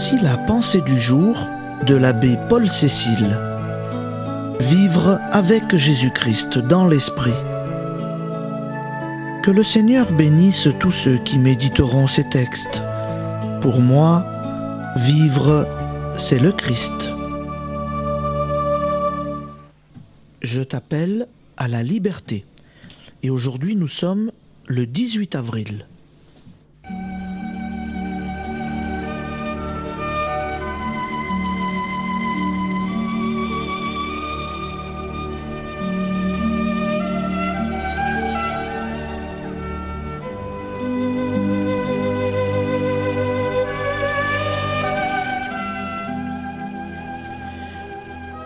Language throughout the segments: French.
Voici la pensée du jour de l'abbé Paul Cécile. Vivre avec Jésus-Christ dans l'Esprit. Que le Seigneur bénisse tous ceux qui méditeront ces textes. Pour moi, vivre, c'est le Christ. Je t'appelle à la liberté. Et aujourd'hui, nous sommes le 18 avril.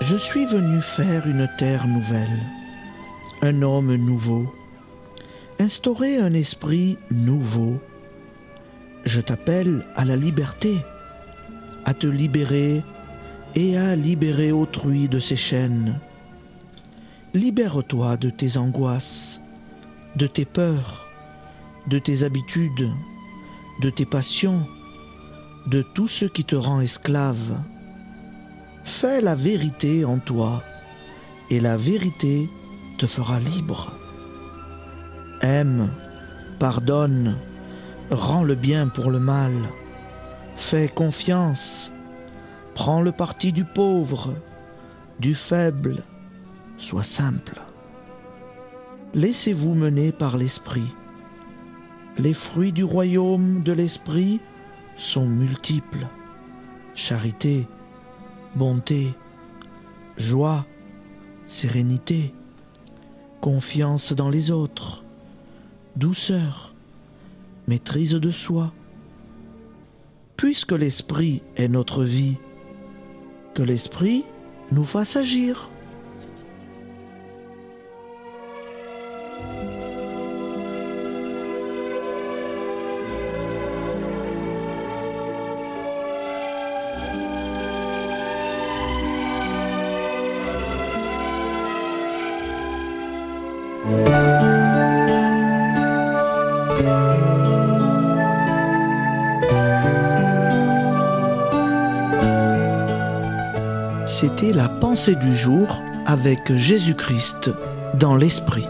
Je suis venu faire une terre nouvelle, un homme nouveau, instaurer un esprit nouveau. Je t'appelle à la liberté, à te libérer et à libérer autrui de ses chaînes. Libère-toi de tes angoisses, de tes peurs, de tes habitudes, de tes passions, de tout ce qui te rend esclave Fais la vérité en toi, et la vérité te fera libre. Aime, pardonne, rends le bien pour le mal, fais confiance, prends le parti du pauvre, du faible, sois simple. Laissez-vous mener par l'Esprit. Les fruits du royaume de l'Esprit sont multiples. Charité, bonté, joie, sérénité, confiance dans les autres, douceur, maîtrise de soi. Puisque l'Esprit est notre vie, que l'Esprit nous fasse agir. C'était la pensée du jour avec Jésus-Christ dans l'Esprit.